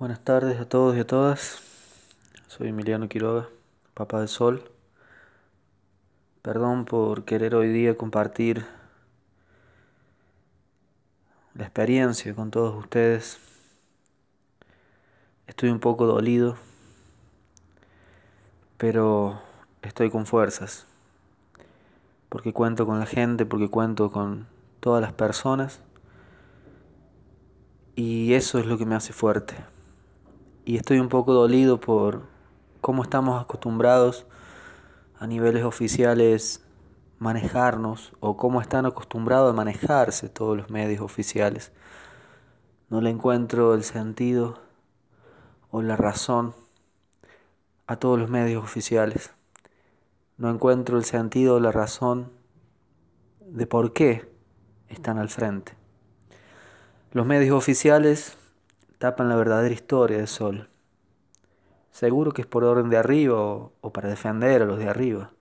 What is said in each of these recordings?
Buenas tardes a todos y a todas. Soy Emiliano Quiroga, papá del sol. Perdón por querer hoy día compartir la experiencia con todos ustedes. Estoy un poco dolido, pero estoy con fuerzas. Porque cuento con la gente, porque cuento con todas las personas. Y eso es lo que me hace fuerte y estoy un poco dolido por cómo estamos acostumbrados a niveles oficiales manejarnos o cómo están acostumbrados a manejarse todos los medios oficiales. No le encuentro el sentido o la razón a todos los medios oficiales. No encuentro el sentido o la razón de por qué están al frente. Los medios oficiales tapan la verdadera historia del sol. Seguro que es por orden de arriba o, para defender a los de arriba.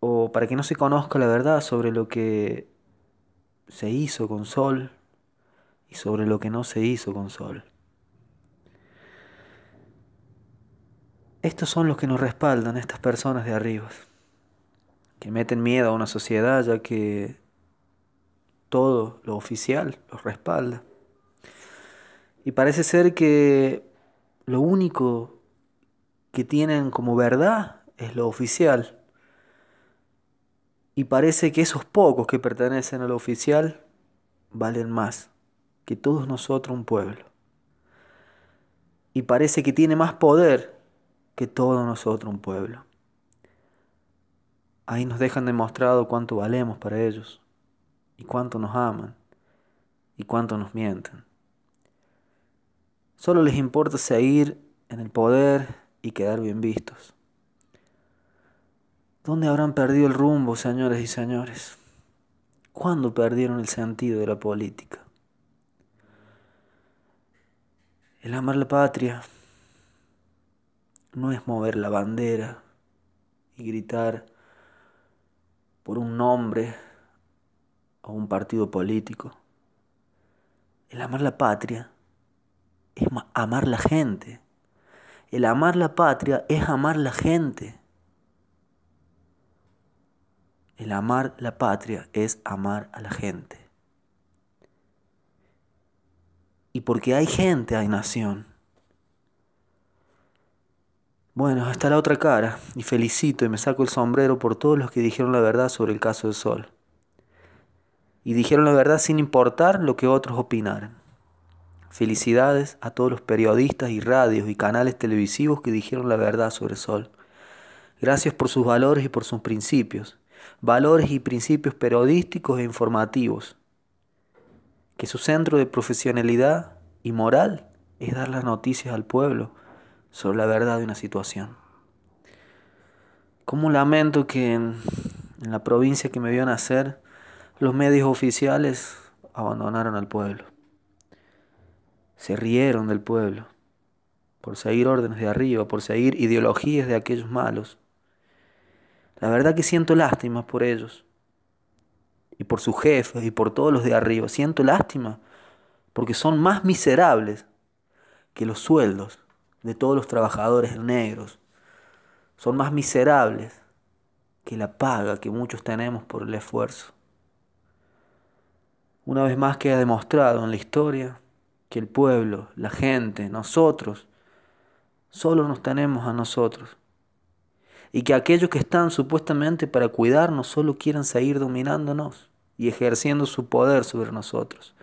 O para que no se conozca la verdad sobre lo que se hizo con sol y sobre lo que no se hizo con sol. Estos son los que nos respaldan, estas personas de arriba, que meten miedo a una sociedad ya que todo lo oficial los respalda. Y parece ser que lo único que tienen como verdad es lo oficial. Y parece que esos pocos que pertenecen a lo oficial valen más que todos nosotros un pueblo. Y parece que tiene más poder que todos nosotros un pueblo. Ahí nos dejan demostrado cuánto valemos para ellos, y cuánto nos aman, y cuánto nos mienten. Solo les importa seguir en el poder y quedar bien vistos. ¿Dónde habrán perdido el rumbo, señores y señores? ¿Cuándo perdieron el sentido de la política? El amar la patria no es mover la bandera y gritar por un nombre o un partido político. El amar la patria es amar la gente. El amar la patria es amar la gente. El amar la patria es amar a la gente. Y porque hay gente, hay nación. Bueno, está la otra cara, y felicito y me saco el sombrero por todos los que dijeron la verdad sobre el caso del sol. Y dijeron la verdad sin importar lo que otros opinaran. Felicidades a todos los periodistas y radios y canales televisivos que dijeron la verdad sobre Sol. Gracias por sus valores y por sus principios. Valores y principios periodísticos e informativos. Que su centro de profesionalidad y moral es dar las noticias al pueblo sobre la verdad de una situación. Como lamento que en, en la provincia que me vio nacer los medios oficiales abandonaron al pueblo se rieron del pueblo por seguir órdenes de arriba, por seguir ideologías de aquellos malos. La verdad que siento lástima por ellos y por sus jefes y por todos los de arriba. Siento lástima porque son más miserables que los sueldos de todos los trabajadores negros. Son más miserables que la paga que muchos tenemos por el esfuerzo. Una vez más queda demostrado en la historia que el pueblo, la gente, nosotros, solo nos tenemos a nosotros. Y que aquellos que están supuestamente para cuidarnos solo quieren seguir dominándonos y ejerciendo su poder sobre nosotros.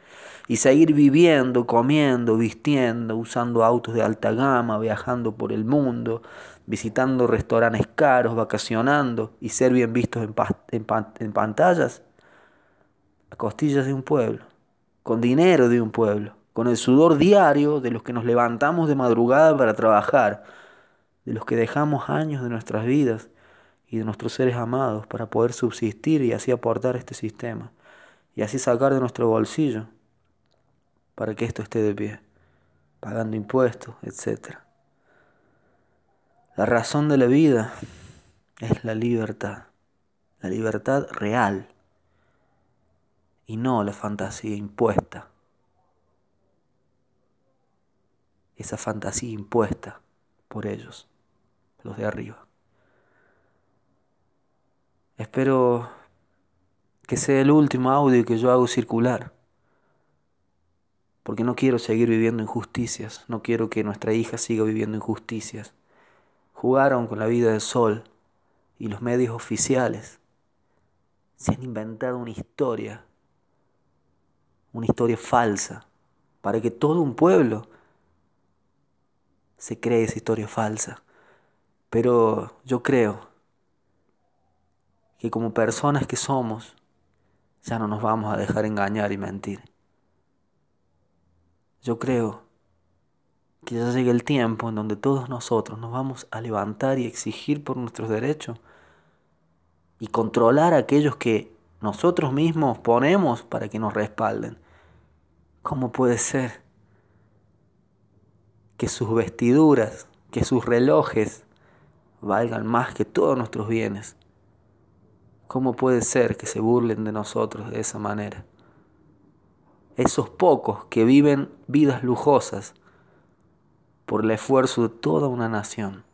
Y seguir viviendo, comiendo, vistiendo, usando autos de alta gama, viajando por el mundo, visitando restaurantes caros, vacacionando y ser bien vistos en, en pantallas a costillas de un pueblo, con dinero de un pueblo con el sudor diario de los que nos levantamos de madrugada para trabajar, de los que dejamos años de nuestras vidas y de nuestros seres amados para poder subsistir y así aportar este sistema, y así sacar de nuestro bolsillo para que esto esté de pie, pagando impuestos, etc. La razón de la vida es la libertad, la libertad real y no la fantasía impuesta. Esa fantasía impuesta por ellos, los de arriba. Espero que sea el último audio que yo hago circular, porque no quiero seguir viviendo injusticias, no quiero que nuestra hija siga viviendo injusticias. Jugaron con la vida del sol y los medios oficiales se han inventado una historia, una historia falsa, para que todo un pueblo se cree esa historia falsa. Pero yo creo que como personas que somos, ya no nos vamos a dejar engañar y mentir. Yo creo que ya llega el tiempo en donde todos nosotros nos vamos a levantar y exigir por nuestros derechos y controlar a aquellos que nosotros mismos ponemos para que nos respalden. ¿Cómo puede ser que sus vestiduras, que sus relojes valgan más que todos nuestros bienes? ¿Cómo puede ser que se burlen de nosotros de esa manera? Esos pocos que viven vidas lujosas por el esfuerzo de toda una nación.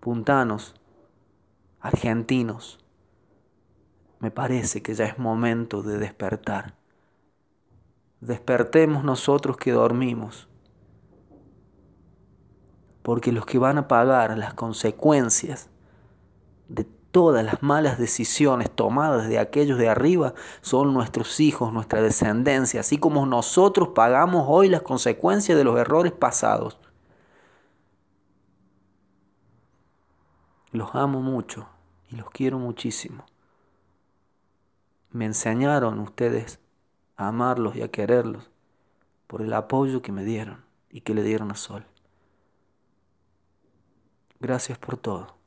Puntanos, argentinos, me parece que ya es momento de despertar. Despertemos nosotros que dormimos, porque los que van a pagar las consecuencias de todas las malas decisiones tomadas de aquellos de arriba son nuestros hijos, nuestra descendencia, así como nosotros pagamos hoy las consecuencias de los errores pasados. Los amo mucho y los quiero muchísimo. Me enseñaron ustedes a amarlos y a quererlos por el apoyo que me dieron y que le dieron a Sol. Gracias por todo.